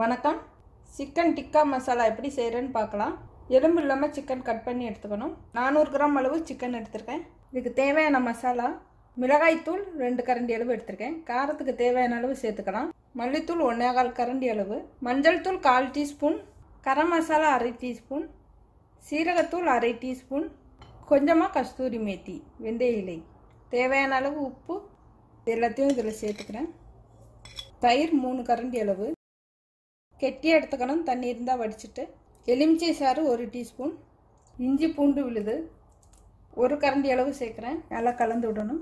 வணக்கம். சிக்கன் டிக்கா மசாலா எப்படி செய்கிறேன்னு பார்க்கலாம். எலும்பு இல்லாமல் சிக்கன் கட் பண்ணி எடுத்துக்கணும். நானூறு கிராம் அளவு சிக்கன் எடுத்திருக்கேன். இதுக்கு தேவையான மசாலா மிளகாய்த்தூள் ரெண்டு கரண்டி அளவு எடுத்திருக்கேன். காரத்துக்கு தேவையான அளவு சேர்த்துக்கலாம். மல்லித்தூள் ஒன்றே கால் கரண்டி அளவு. மஞ்சள் தூள் கால் டீஸ்பூன். கரம் மசாலா அரை டீஸ்பூன். சீரகத்தூள் அரை டீஸ்பூன். கொஞ்சமாக கஸ்தூரி மேத்தி வெந்தய இலை. தேவையான அளவு உப்பு. எல்லாத்தையும் இதில் சேர்த்துக்கிறேன். தயிர் மூணு கரண்டி அளவு. கெட்டியாக எடுத்துக்கணும். தண்ணி இருந்தால் வடிச்சிட்டு. எலுமிச்சை சாறு ஒரு டீஸ்பூன். இஞ்சி பூண்டு விழுது. ஒரு கரண்டி அளவு சேர்க்குறேன். நல்லா கலந்து விடணும்.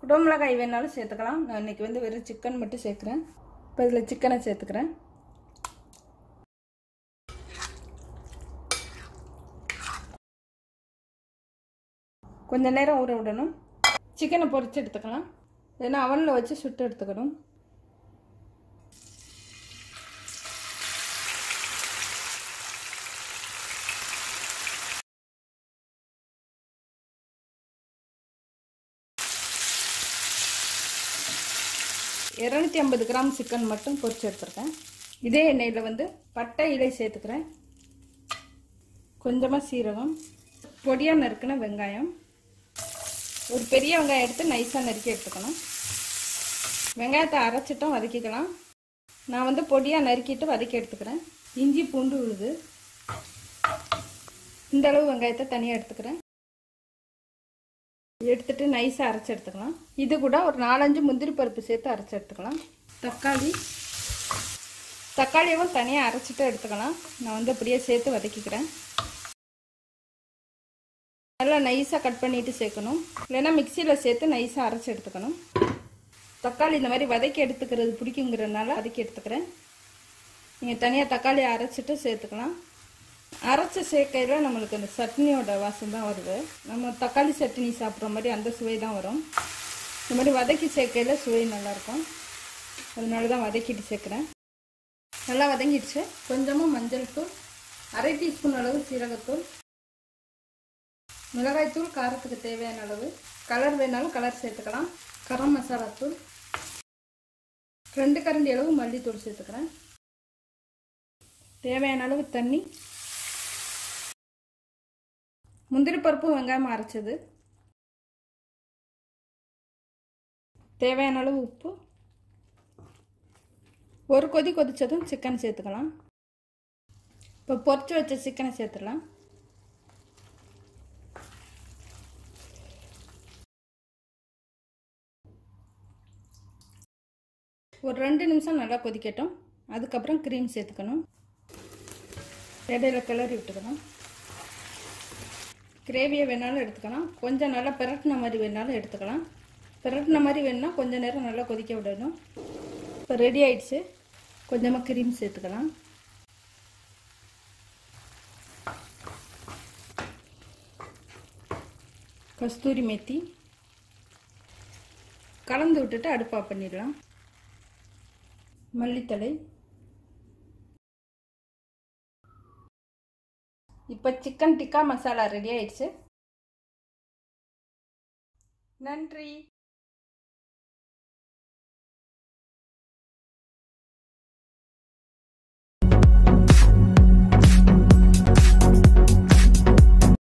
குடமிளகாய் வேணாலும் சேர்த்துக்கலாம். நான் இன்றைக்கி வந்து வெறும் சிக்கன் மட்டும் சேர்க்குறேன். இப்போ இதில் சிக்கனை சேர்த்துக்கிறேன். கொஞ்ச நேரம் ஊற விடணும். சிக்கனை பொறிச்சு எடுத்துக்கலாம். இல்லைன்னா அவனில் வச்சு சுட்டு எடுத்துக்கணும். இரநூத்தி ஐம்பது கிராம் சிக்கன் மட்டும் பொரிச்சு எடுத்துருக்கேன். இதே எண்ணெயில் வந்து பட்டை இலை சேர்த்துக்கிறேன். கொஞ்சமாக சீரகம் பொடியாக நறுக்கின வெங்காயம். ஒரு பெரிய வெங்காயம் எடுத்து நைஸாக நறுக்கி எடுத்துக்கணும். வெங்காயத்தை அரைச்சிட்டும் வதக்கிக்கலாம். நான் வந்து பொடியாக நறுக்கிட்டு வதக்கி எடுத்துக்கிறேன். இஞ்சி பூண்டு உழுது இந்த அளவு வெங்காயத்தை தனியாக எடுத்துக்கிறேன். எடுத்துட்டு நைஸாக அரைச்சி எடுத்துக்கலாம். இது கூட ஒரு நாலஞ்சு முந்திரி பருப்பு சேர்த்து அரைச்சி எடுத்துக்கலாம். தக்காளி. தக்காளியவும் தனியாக அரைச்சிட்டு எடுத்துக்கலாம். நான் வந்து அப்படியே சேர்த்து வதக்கிக்கிறேன். நல்லா நைஸாக கட் பண்ணிவிட்டு சேர்க்கணும். இல்லைன்னா மிக்சியில் சேர்த்து நைஸாக அரைச்சி எடுத்துக்கணும். தக்காளி இந்த மாதிரி வதக்கி எடுத்துக்கிறது பிடிக்குங்கிறதுனால வதக்கி எடுத்துக்கிறேன். நீங்கள் தனியாக தக்காளி அரைச்சிட்டு சேர்த்துக்கலாம். அரைச்ச சேர்க்கையில் நம்மளுக்கு அந்த சட்னியோட வாசம் தான் வருது. நம்ம தக்காளி சட்னி சாப்பிட்ற மாதிரி அந்த சுவை தான் வரும். இந்த மாதிரி வதக்கி சேர்க்கையில் சுவை நல்லாயிருக்கும் அதனால தான் வதக்கிட்டு சேர்க்குறேன். நல்லா வதங்கிடுச்சு. கொஞ்சமாக மஞ்சள் தூள் அரை டீஸ்பூன் அளவு சீரகத்தூள் மிளகாய்த்தூள் காரத்துக்கு தேவையான அளவு. கலர் வேணாலும் கலர் சேர்த்துக்கலாம். கரம் மசாலா தூள். ரெண்டு கரண்டி அளவு மல்லித்தூள் சேர்த்துக்கிறேன். தேவையான அளவு தண்ணி. முந்திரி பருப்பும் வெங்காயம் அரைச்சது. தேவையான அளவு உப்பு. ஒரு கொதி கொதித்ததும் சிக்கன் சேர்த்துக்கலாம். இப்போ பொரிச்சு வச்ச சிக்கனை சேர்த்துடலாம். ஒரு ரெண்டு நிமிஷம் நல்லா கொதிக்கட்டும். அதுக்கப்புறம் க்ரீம் சேர்த்துக்கணும். இடையில கிளறி விட்டுக்கணும். கிரேவியை வேணாலும் எடுத்துக்கலாம். கொஞ்சம் நல்லா பிரட்டின மாதிரி வேணாலும் எடுத்துக்கலாம். பிரட்டின மாதிரி வேணுன்னா கொஞ்சம் நேரம் நல்லா கொதிக்க விடணும். இப்போ ரெடி ஆயிடுச்சு. கொஞ்சமாக க்ரீம் சேர்த்துக்கலாம். கஸ்தூரி மெத்தி. கலந்து விட்டுட்டு அடுப்பாக பண்ணிடலாம். மல்லித்தலை இப்போ சிக்கன் டிக்கா மசாலா ரெடி ஆயிடுச்சு. நன்றி.